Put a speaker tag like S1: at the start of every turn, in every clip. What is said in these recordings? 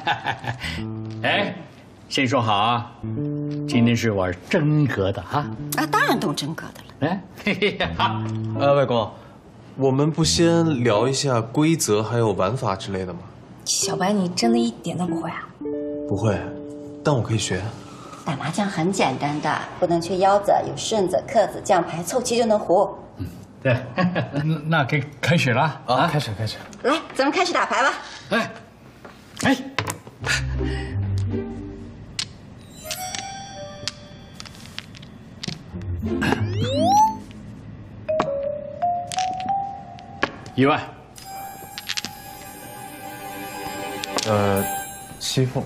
S1: 哎，先说好啊，今天是玩真格的哈。
S2: 啊，当然懂真格的了。
S1: 哎，嘿嘿好。
S3: 呃，外公，我们不先聊一下规则还有玩法之类的吗？
S4: 小白，你真的一点都不会啊？
S3: 不会，但我可以学。
S2: 打麻将很简单的，不能缺腰子，有顺子、克子、将牌，凑齐就能胡。
S1: 对，那该开始了
S3: 啊！开始，开始。
S2: 来，咱们开始打牌吧。
S1: 哎，哎，一万。
S3: 呃，七凤。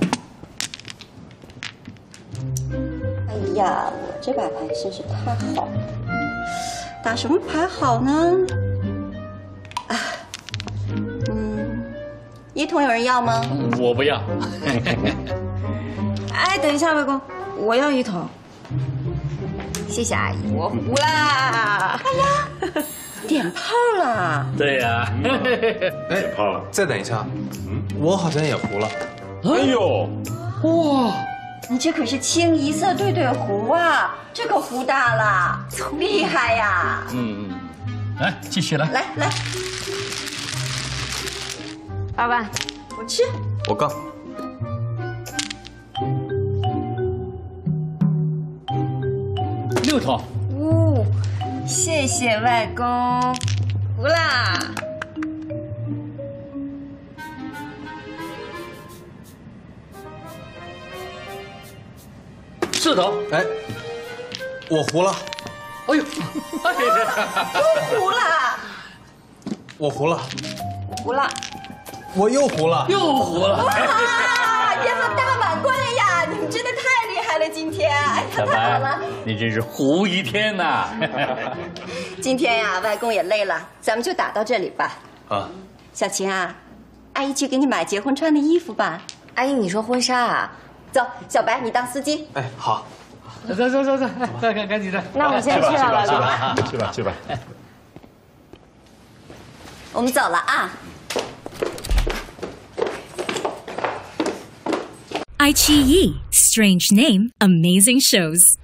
S2: 哎呀，我这把牌真是太好了，打什么牌好呢？一桶有人要吗？
S1: 我不要。
S4: 哎，等一下，外公，我要一桶。谢谢阿姨，我胡啦。
S2: 哎呀，点炮了。
S1: 对呀，
S3: 点炮了。再等一下，嗯，我好像也糊了。
S1: 哎呦，哇！
S2: 你这可是清一色对对胡啊，这可胡大了，厉害呀！
S1: 嗯嗯，来继续来，
S2: 来来，
S4: 二万，
S2: 我吃，
S3: 我杠。
S1: 六筒。
S4: 呜，谢谢外公，胡啦。
S1: 四筒，
S3: 哎，我胡了。
S1: 哎呦，
S2: 哎呀，都胡了。
S3: 我胡了。
S2: 胡了。
S3: 我又胡了。
S1: 又胡了。哇，
S2: 圆了大满贯呀！你们真的太厉害了，今天。哎呀，太好了。
S1: 你真是胡一天呐。
S2: 今天呀，外公也累了，咱们就打到这里吧。
S3: 啊。
S2: 小琴啊，阿姨去给你买结婚穿的衣服吧。
S4: 阿姨，你说婚纱啊？
S2: 走，小白，你当司机。
S3: 哎，好，
S1: 走走走走，赶赶赶紧的。
S4: 那我先去了，老
S3: 公。去吧去吧。
S2: 我们走了啊。
S5: iQIYI. Strange name, amazing shows.